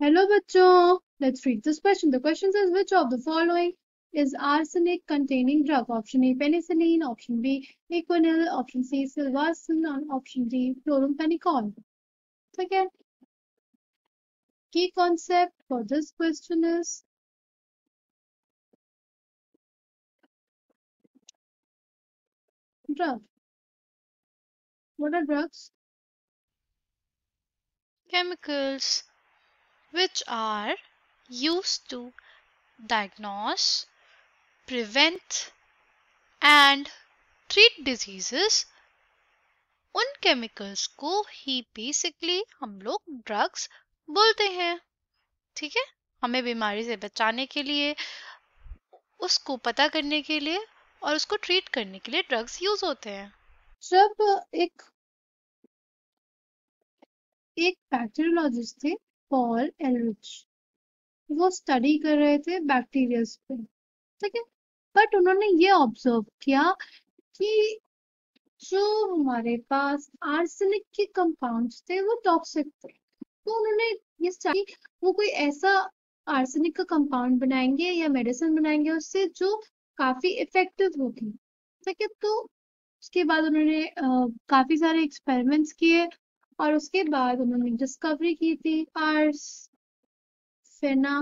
Hello, bachcho. Let's read this question. The question says, which of the following is arsenic containing drug? Option A, penicillin. Option B, Equinil. Option C, silvarsin. And option D, chloramphenicol. Again, key concept for this question is drug. What are drugs? Chemicals which are used to diagnose, prevent and treat diseases. उन chemicals को ही basically हम लोग drugs बोलते हैं। ठीक है? हमें बीमारी से बचाने के लिए उसको पता करने के लिए और उसको ट्रीट करने के लिए ड्रग्स यूज़ होते हैं। जब एक एक बैक्टीरियोलॉजिस्ट थे पॉल एलरिच वो स्टडी कर रहे थे बैक्टीरियाज पे, ठीक है? बट उन्होंने ये ऑब्ज़र्व किया कि जो हमारे पास आर्सेनिक के कंपाउंड्स थे, वो टॉक्सिक थे। तो उन्होंने ये स्टडी वो कोई ऐसा आर्सेनिक का कंपाउंड बनाएँगे या मेडिसिन बनाएँगे, उससे जो काफ़ी इफ़ेक्टिव होगी, ठीक है? तो उसके बाद उन्होंने काफ़ी सारे एक्सपेरिमेंट्स किए और उसके बाद उन्होंने डिस्कवरी की थी आर्स फेना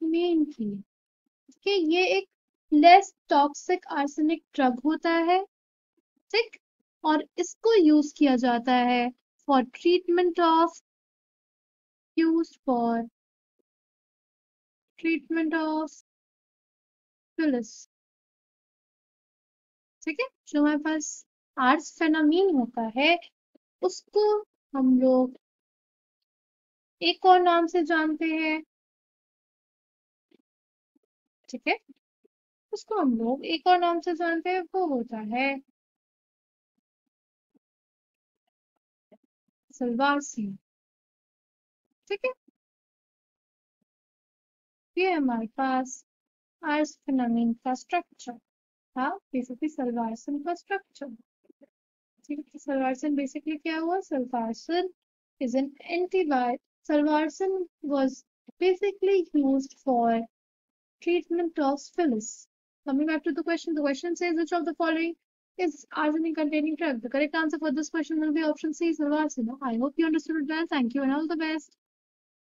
मेन की, कि ये एक लेस टॉक्सिक आर्सेनिक ड्रग होता है, ठीक? और इसको यूज़ किया जाता है for treatment of use for treatment of syphilis ठीक है? जो हमारे पास आर्स फेनामीन होता है, उसको हम लोग एक और नाम से जानते हैं। ठीक है? उसको हम लोग एक और नाम से जानते हैं, वो होता है सलवार सिंह ठीक है? ये हमारे पास आर्स फेनामीन का स्ट्रक्चर था बेसिकली सलवार सिंह का structure Salvarsan basically kya hua? Salvarsan is an antibiotic. Salvarsan was basically used for treatment of syphilis. Coming back to the question, the question says which of the following is arsenic containing drug? The correct answer for this question will be option C, Salvarsan. I hope you understood well. Thank you and all the best.